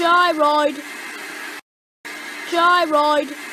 Joyride. Joyride.